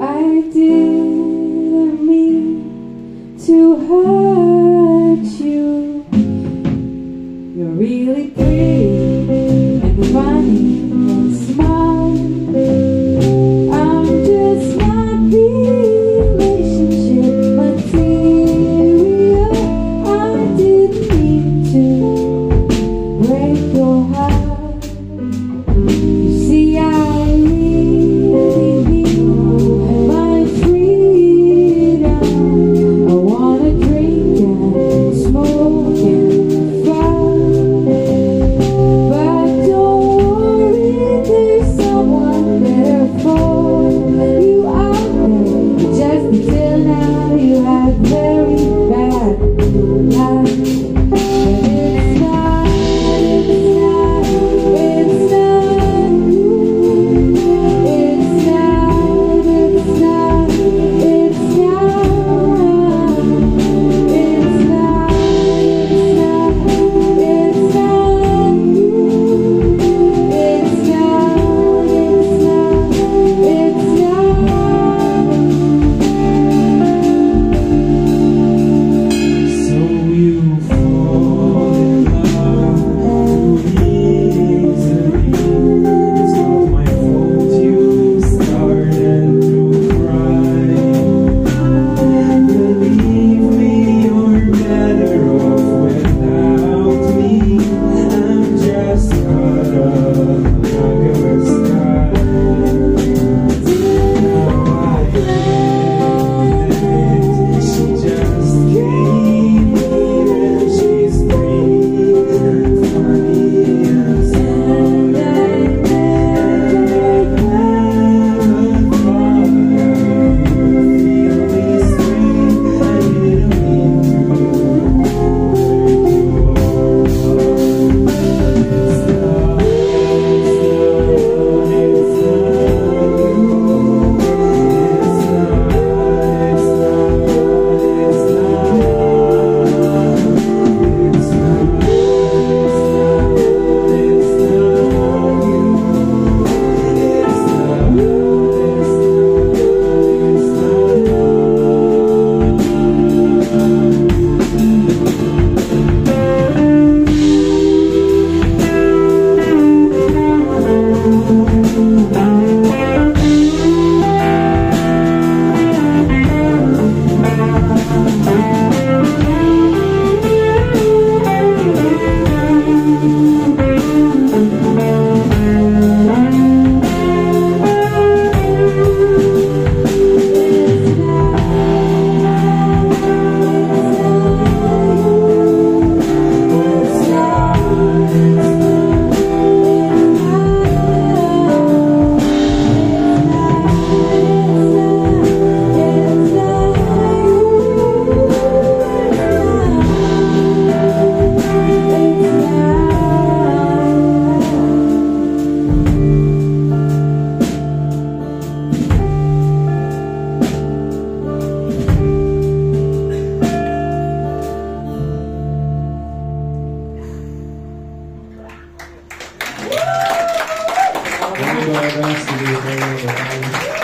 I didn't mean to hurt you had very bad luck. Muchas gracias.